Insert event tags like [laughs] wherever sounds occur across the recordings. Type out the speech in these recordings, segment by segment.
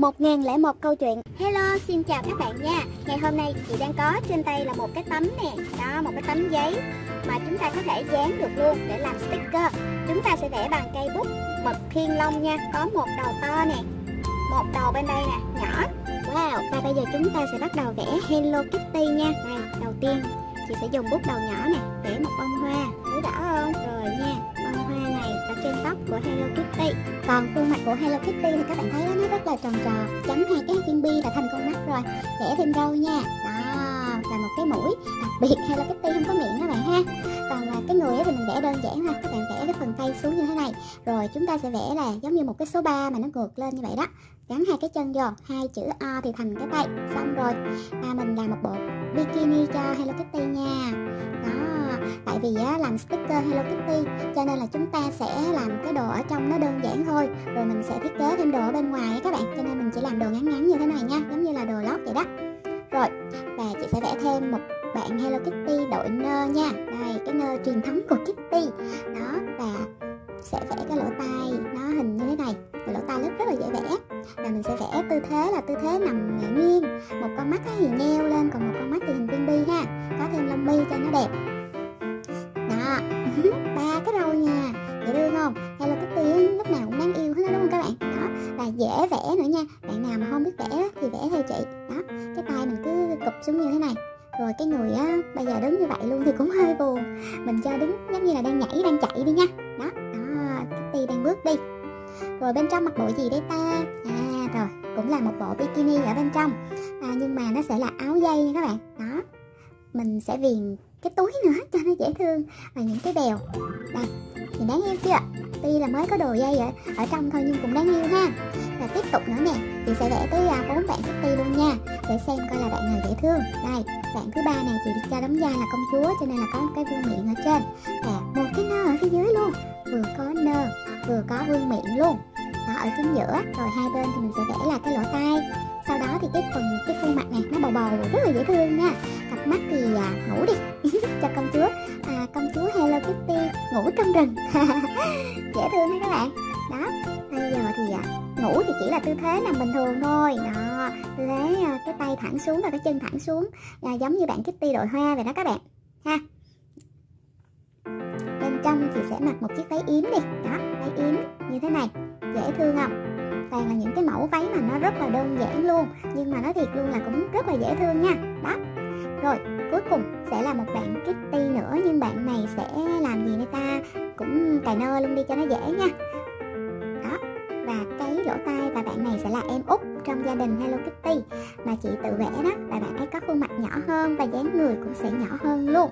1001 câu chuyện. Hello, xin chào các bạn nha. Ngày hôm nay chị đang có trên tay là một cái tấm nè. Đó, một cái tấm giấy Mà chúng ta có thể dán được luôn để làm sticker. Chúng ta sẽ vẽ bằng cây bút mực thiên long nha. Có một đầu to nè Một đầu bên đây nè, nhỏ. Wow, và bây giờ chúng ta sẽ bắt đầu vẽ Hello Kitty nha. Đây, đầu tiên chị sẽ dùng bút đầu nhỏ nè Vẽ một bông hoa, thấy rõ không? Rồi nha, ở trên tóc của Hello Kitty. Còn khuôn mặt của Hello Kitty thì các bạn thấy đó, nó rất là tròn tròn chấm hai cái viên bi là thành con mắt rồi. Vẽ thêm râu nha. Đó và một cái mũi. Đặc biệt Hello Kitty không có miệng các bạn ha. Còn là cái người thì mình vẽ đơn giản thôi. Các bạn vẽ cái phần tay xuống như thế này. Rồi chúng ta sẽ vẽ là giống như một cái số 3 mà nó ngược lên như vậy đó. Gắn hai cái chân vô. Hai chữ O thì thành cái tay. Xong rồi à, mình làm một bộ bikini cho Hello Kitty nha. Đó tại vì á, làm sticker Hello Kitty cho nên là chúng ta sẽ làm cái đồ ở trong nó đơn giản thôi. Rồi mình sẽ thiết kế thêm đồ ở bên ngoài các bạn cho nên mình chỉ làm đồ ngắn ngắn như thế này nha giống như là đồ lót vậy đó. Rồi và chị sẽ vẽ thêm một bạn Hello Kitty đội nơ nha. Đây cái nơ truyền thống của Kitty. Đó và sẽ vẽ cái lỗ tai nó hình như thế này. Cái lỗ tai rất rất là dễ vẽ. Và mình sẽ vẽ tư thế là tư thế nằm nghiêng. Một con mắt thì nheo lên còn một con mắt thì hình viên bi ha. Có thêm lông mi cho nó đẹp ba cái râu nha. Dễ thương không Hello Kitty lúc nào cũng đáng yêu hết đó đúng không các bạn? Đó. Và dễ vẽ nữa nha. Bạn nào mà không biết vẽ thì vẽ theo chị. Đó. Cái tay mình cứ cụp xuống như thế này. Rồi cái người á bây giờ đứng như vậy luôn thì cũng hơi buồn. Mình cho đứng giống như là đang nhảy đang chạy đi nha. Đó. Đó Kitty đang bước đi. Rồi bên trong mặc bộ gì đây ta? À rồi cũng là một bộ bikini ở bên trong. À, nhưng mà nó sẽ là áo dây nha các bạn. Đó. Mình sẽ viền cái túi nữa cho nó dễ thương. Và những cái bèo. Đây thì đáng yêu chưa tuy là mới có đồ dây ở, ở trong thôi nhưng cũng đáng yêu ha. Và tiếp tục nữa nè chị sẽ vẽ tới à, bốn bạn Kitty luôn nha. Để xem coi là bạn nào dễ thương. Đây bạn thứ ba này chị cho đóng vai là công chúa cho nên là có một cái vương miệng ở trên. Và một cái nơ ở phía dưới luôn. Vừa có nơ vừa có vương miệng luôn. Đó ở chính giữa. Rồi hai bên thì mình sẽ vẽ là cái lỗ tai. Sau đó thì cái phần cái khuôn mặt này nó bầu bầu rất là dễ thương nha. Cặp mắt thì à, ngủ đi công chúa Hello Kitty ngủ trong rừng. [laughs] Dễ thương đấy các bạn. Đó bây giờ thì à, ngủ thì chỉ là tư thế nằm bình thường thôi. Đó tư thế à, cái tay thẳng xuống và cái chân thẳng xuống. À, giống như bạn Kitty đội hoa vậy đó các bạn. Ha. Bên trong thì sẽ mặc một chiếc váy yếm đi. Đó váy yếm như thế này. Dễ thương không? Toàn là những cái mẫu váy mà nó rất là đơn giản luôn. Nhưng mà nói thiệt luôn là cũng rất là dễ thương nha. Đó. Rồi cuối cùng sẽ là một bạn Kitty nữa, nhưng bạn này sẽ làm gì người ta? Cũng cài nơ luôn đi cho nó dễ nha. Đó, và cái lỗ tai và bạn này sẽ là em út trong gia đình Hello Kitty. Mà chị tự vẽ đó và bạn ấy có khuôn mặt nhỏ hơn và dáng người cũng sẽ nhỏ hơn luôn.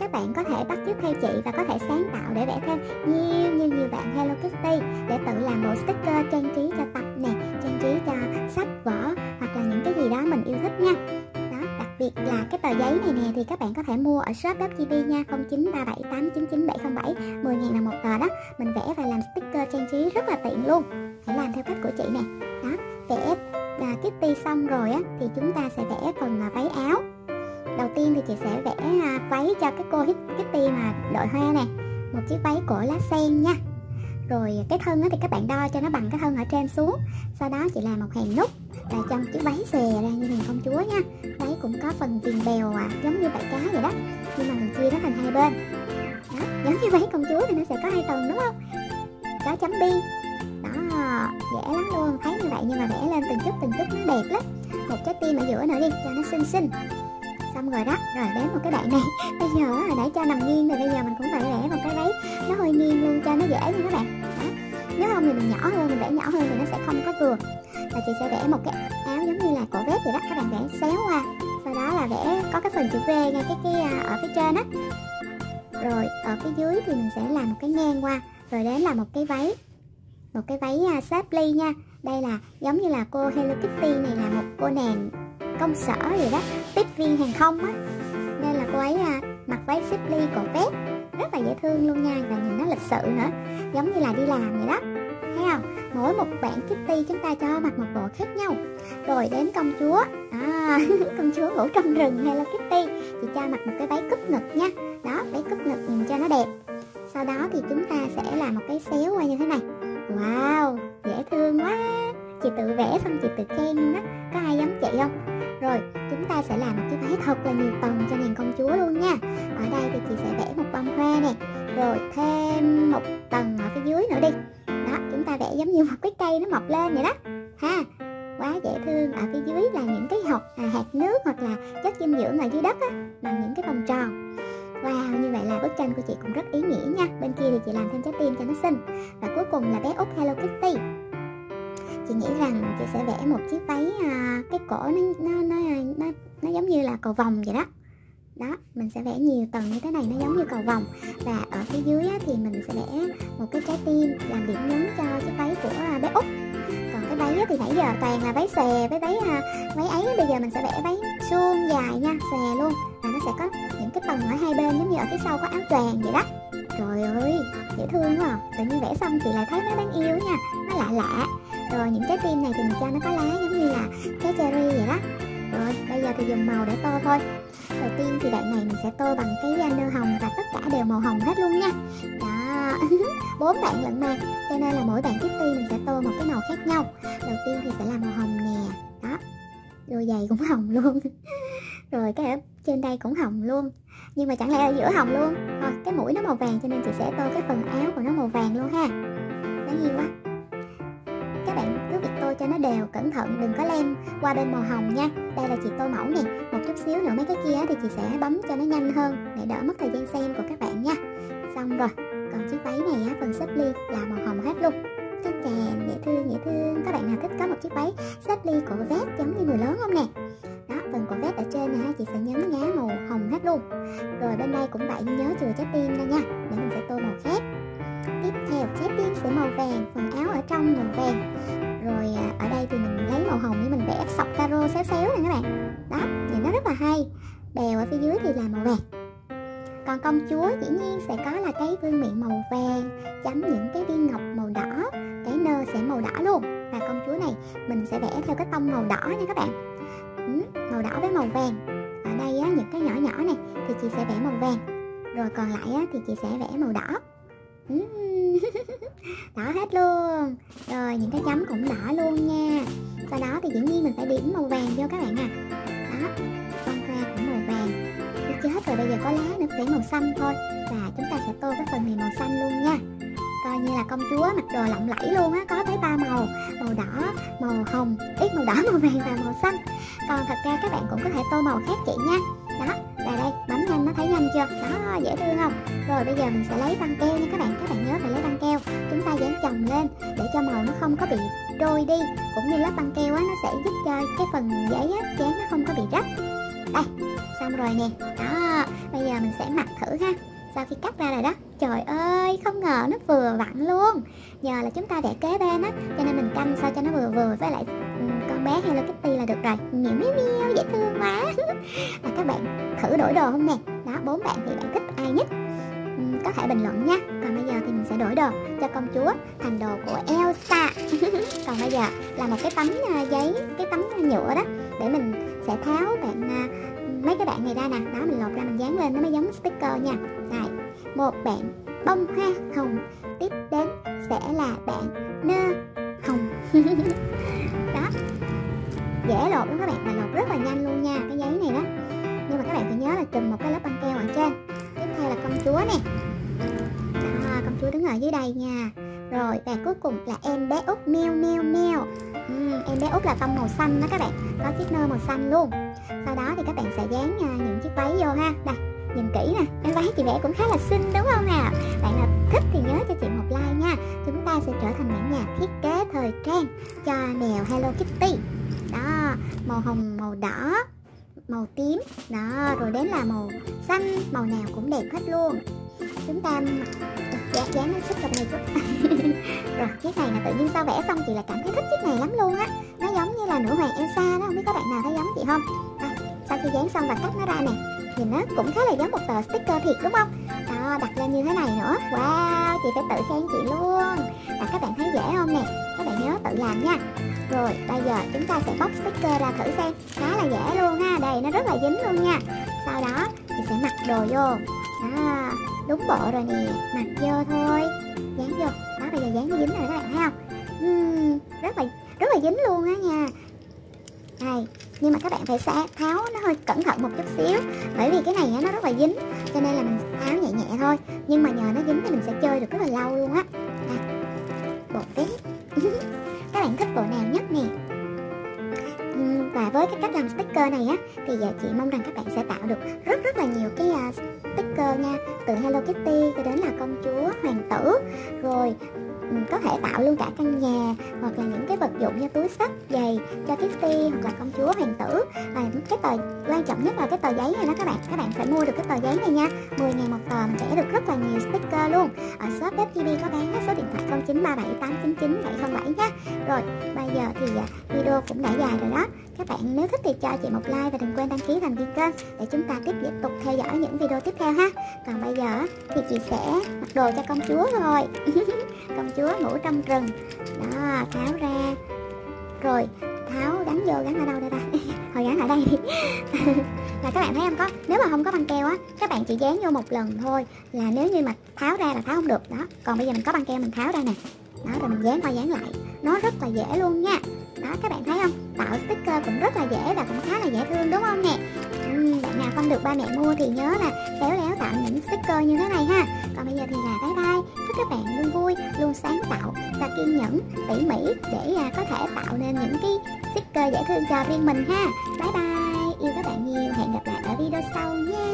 Các bạn có thể bắt chước theo chị và có thể sáng tạo để vẽ thêm nhiều như nhiều bạn Hello Kitty để tự làm bộ sticker trang trí cho tay tờ giấy này nè thì các bạn có thể mua ở shop WGB nha 0937899707 10 ngàn là một tờ đó. Mình vẽ và làm sticker trang trí rất là tiện luôn. Hãy làm theo cách của chị nè. Đó vẽ à, Kitty xong rồi á thì chúng ta sẽ vẽ phần là váy áo. Đầu tiên thì chị sẽ vẽ à, váy cho cái cô Kitty mà đội hoa nè. Một chiếc váy cổ lá sen nha. Rồi cái thân thì các bạn đo cho nó bằng cái thân ở trên xuống. Sau đó chị làm một hàng nút và trong chiếc váy xòe ra như hình công chúa nha. Váy cũng có phần viền bèo à giống như bãi cá vậy đó. Nhưng mà mình chia nó thành hai bên. Đó, giống như váy công chúa thì nó sẽ có hai tầng, đúng không? Có chấm bi. Đó dễ lắm luôn, thấy như vậy nhưng mà vẽ lên từng chút từng chút, nó đẹp lắm. Một trái tim ở giữa nữa đi, cho nó xinh xinh. Xong rồi đó, rồi đến một cái đoạn này. [laughs] Bây giờ hồi nãy cho nằm nghiêng rồi bây giờ mình cũng phải vẽ một cái váy. Nó hơi nghiêng luôn, cho nó dễ nha các bạn. Đó, nếu không thì mình nhỏ hơn, mình vẽ nhỏ hơn thì nó sẽ không có vừa. Và chị sẽ vẽ một cái như là cổ vest vậy đó, các bạn vẽ xéo qua. Sau đó là vẽ có cái phần chữ V ngay cái cái ở phía trên á. Rồi, ở phía dưới thì mình sẽ làm một cái ngang qua, rồi đến là một cái váy, một cái váy à, xếp ly nha. Đây là giống như là cô Hello Kitty này, là một cô nàng công sở vậy đó, tiếp viên hàng không á. Nên là cô ấy à, mặc váy xếp ly cổ vest rất là dễ thương luôn nha và nhìn nó lịch sự nữa. Giống như là đi làm vậy đó. Thấy không? Mỗi một bạn Kitty chúng ta cho mặc một bộ khác nhau. Rồi đến công chúa. À, [laughs] công chúa ngủ trong rừng hay là Kitty. Chị cho mặc một cái váy cúp ngực nha. Đó váy cúp ngực nhìn cho nó đẹp. Sau đó thì chúng ta sẽ làm một cái xéo qua như thế này. Wow dễ thương quá. Chị tự vẽ xong chị tự khen luôn đó có ai giống chị không? Rồi chúng ta sẽ làm một chiếc váy thật là nhiều tầng cho nàng công chúa luôn nha. Ở đây thì chị sẽ vẽ một bông hoa nè rồi thêm một tầng ở phía dưới nữa đi. Đó chúng ta vẽ giống như một cái cây nó mọc lên vậy đó. Ha quá dễ thương. Ở phía dưới là những cái hột à, hạt nước hoặc là chất dinh dưỡng ở dưới đất á bằng những cái vòng tròn. Wow, như vậy là bức tranh của chị cũng rất ý nghĩa nha. Bên kia thì chị làm thêm trái tim cho nó xinh. Và cuối cùng là bé út Hello Kitty. Chị nghĩ rằng chị sẽ vẽ một chiếc váy à, Cái cổ nó, nó, nó, nó, nó giống như là cầu vòng vậy đó. Đó mình sẽ vẽ nhiều tầng như thế này nó giống như cầu vòng và ở phía dưới á, thì mình sẽ vẽ một cái trái tim làm điểm nhấn cho chiếc váy của à, bé út. Còn cái váy á, thì nãy giờ toàn là váy xòe với váy à, váy ấy. Bây giờ mình sẽ vẽ váy suông dài nha xòe luôn. Và nó sẽ có những cái tầng ở hai bên giống như ở phía sau có áo choàng vậy đó. Trời ơi dễ thương quá à. tự nhiên vẽ xong chị lại thấy nó đáng yêu nha nó lạ lạ rồi những trái tim này thì mình cho nó có lá giống như là trái cherry vậy đó. Rồi bây giờ thì dùng màu để tô thôi. Đầu tiên thì đoạn này mình sẽ tô bằng cái nơ hồng và tất cả đều màu hồng hết luôn nha. Đó [laughs] bốn bạn lận mà. Cho nên là mỗi bạn kitty mình sẽ tô một cái màu khác nhau. Đầu tiên thì sẽ là màu hồng nè. Đó đôi giày cũng [laughs] hồng luôn. Rồi cái ở trên đây cũng hồng luôn. Nhưng mà chẳng lẽ ở giữa hồng luôn? À, cái mũi nó màu vàng cho nên chị sẽ tô cái phần áo của nó màu vàng luôn ha. Đáng yêu quá cho nó đều, cẩn thận, đừng có lem qua bên màu hồng nha. Đây là chị tô mẫu nè. Một chút xíu nữa mấy cái kia thì chị sẽ bấm cho nó nhanh hơn để đỡ mất thời gian xem của các bạn nha. Xong rồi, còn chiếc váy này á, phần xếp ly là màu hồng hết luôn. Chán chàn dễ thương dễ thương. Các bạn nào thích có một chiếc váy xếp ly cổ vest giống như người lớn không nè? Đó, phần cổ vest ở trên này chị sẽ nhấn nhá màu hồng hết luôn. Rồi bên đây cũng vậy, nhớ chừa trái tim ra nha, để mình sẽ tô màu khác. Tiếp theo, trái tim sẽ màu vàng, phần áo ở trong màu vàng rồi à, ở đây thì mình lấy màu hồng để mình vẽ sọc caro xéo xéo này các bạn. Đó nhìn nó rất là hay. Bèo ở phía dưới thì là màu vàng. Còn công chúa dĩ nhiên sẽ có là cái vương miện màu vàng chấm những cái viên ngọc màu đỏ. Cái nơ sẽ màu đỏ luôn. Và công chúa này mình sẽ vẽ theo cái tông màu đỏ nha các bạn. Ừ, màu đỏ với màu vàng. Ở đây á, những cái nhỏ nhỏ này thì chị sẽ vẽ màu vàng. Rồi còn lại á, thì chị sẽ vẽ màu đỏ. Ừ đỏ hết luôn. Rồi, những cái chấm cũng đỏ luôn nha. Sau đó thì dĩ nhiên mình phải điểm màu vàng vô các bạn à. Đó, con ra cũng màu vàng. Chết rồi, bây giờ có lá nữa phải màu xanh thôi. Và chúng ta sẽ tô cái phần này màu xanh luôn nha. Coi như là công chúa mặc đồ lộng lẫy luôn á, có tới ba màu. Màu đỏ, màu hồng, ít màu đỏ, [laughs] màu vàng và màu xanh. Còn thật ra các bạn cũng có thể tô màu khác chị nha. Đó, và đây nó thấy nhanh chưa? Đó, dễ thương không? Rồi, bây giờ mình sẽ lấy băng keo nha các bạn. Các bạn nhớ phải lấy băng keo. Chúng ta dán chồng lên để cho màu nó không có bị trôi đi. Cũng như lớp băng keo á, nó sẽ giúp cho cái phần giấy á, dán nó không có bị rách. Đây, xong rồi nè. Đó, bây giờ mình sẽ mặc thử ha. Sau khi cắt ra rồi đó, trời ơi, không ngờ nó vừa vặn luôn. Nhờ là chúng ta để kế bên á, cho nên mình canh sao cho nó vừa vừa với lại ừ, con bé Hello Kitty là được rồi. Nhiều miêu miêu dễ thương quá. [laughs] Và các bạn thử đổi đồ không nè đó, bốn bạn thì bạn thích ai nhất? Có thể bình luận nha. Còn bây giờ thì mình sẽ đổi đồ cho công chúa thành đồ của Elsa. [laughs] Còn bây giờ là một cái tấm à, giấy, cái tấm nhựa đó để mình sẽ tháo bạn à, mấy cái bạn này ra nè. Đó, mình lột ra mình dán lên, nó mới giống sticker nha. Này một bạn bông hoa hồng, tiếp đến sẽ là bạn nơ hồng. [laughs] Đó, dễ lột lắm các bạn và lột rất là nhanh luôn nha, cái giấy này đó mà các bạn phải nhớ là trùm một cái lớp băng keo ở trên. Tiếp theo là công chúa nè. À, công chúa đứng ở dưới đây nha. Rồi và cuối cùng là em bé út meo meo meo. Uhm, em bé út là tông màu xanh đó các bạn. Có chiếc nơ màu xanh luôn. Sau đó thì các bạn sẽ dán uh, những chiếc váy vô ha. Đây nhìn kỹ nè. Em váy chị vẽ cũng khá là xinh đúng không nào? Bạn nào thích thì nhớ cho chị một like nha. Chúng ta sẽ trở thành những nhà thiết kế thời trang cho mèo Hello Kitty. Đó màu hồng màu đỏ màu tím. Đó rồi đến là màu xanh màu nào cũng đẹp hết luôn. Chúng ta dán dán lên xích cặp này chút. [laughs] Rồi chiếc này là tự nhiên sao vẽ xong chị là cảm thấy thích chiếc này lắm luôn á. Nó giống như là nữ hoàng Elsa đó không biết các bạn nào thấy giống chị không? À, sau khi dán xong và cắt nó ra nè thì nó cũng khá là giống một tờ sticker thiệt đúng không? Đó đặt lên như thế này nữa. Wow chị phải tự khen chị luôn. Và các bạn thấy dễ không nè? Các bạn nhớ tự làm nha. Rồi bây giờ chúng ta sẽ bóc sticker ra thử xem. Khá là dễ luôn nó rất là dính luôn nha. Sau đó chị sẽ mặc đồ vô. Đó đúng bộ rồi nè mặc vô thôi. Dán vô. Đó bây giờ dán nó dính rồi các bạn thấy không? Uhm, rất là rất là dính luôn á nha. Đây nhưng mà các bạn phải sẽ tháo nó hơi cẩn thận một chút xíu bởi vì cái này nó rất là dính cho nên là mình tháo nhẹ nhẹ thôi. Nhưng mà nhờ nó dính thì mình sẽ chơi được rất là lâu luôn á. Với cái cách làm sticker này á, thì à, chị mong rằng các bạn sẽ tạo được rất rất là nhiều cái à, sticker nha, từ Hello Kitty cho đến là công chúa, hoàng tử. Rồi thể tạo luôn cả căn nhà, hoặc là những cái vật dụng như túi sách giày cho Kitty hoặc là công chúa, hoàng tử. Và cái tờ, quan trọng nhất là cái tờ giấy này đó các bạn. Các bạn phải mua được cái tờ giấy này nha. 10 ngàn một tờ mình vẽ được rất là nhiều sticker luôn. Ở shop FTV có bán số điện thoại 0937899707 nhé rồi, bây giờ thì à, video cũng đã dài rồi đó. Các bạn nếu thích thì cho chị một like và đừng quên đăng ký thành viên kênh để chúng ta tiếp tục theo dõi những video tiếp theo ha. Còn bây giờ thì chị sẽ mặc đồ cho công chúa rồi [laughs] công chúa ngủ trong rừng. Đó, tháo ra. Rồi, tháo gắn vô gắn ở đâu đây ta? [laughs] Hồi gắn ở đây đi. [laughs] Là các bạn thấy không? Có, nếu mà không có băng keo á, các bạn chỉ dán vô một lần thôi. Là nếu như mà tháo ra là tháo không được. Đó, còn bây giờ mình có băng keo mình tháo ra nè. Đó, rồi mình dán qua dán lại. Nó rất là dễ luôn nha. Đó, các bạn thấy không? Tạo sticker cũng rất là dễ và cũng khá là dễ thương, đúng không nè? Bạn nào không được ba mẹ mua thì nhớ là khéo léo tạo những sticker như thế này ha. Còn bây giờ thì là bye bye chúc các bạn luôn vui, luôn sáng tạo và kiên nhẫn, tỉ mỉ để à, có thể tạo nên những cái sticker dễ thương cho riêng mình ha. Bye bye. Yêu các bạn nhiều. Hẹn gặp lại ở video sau nha.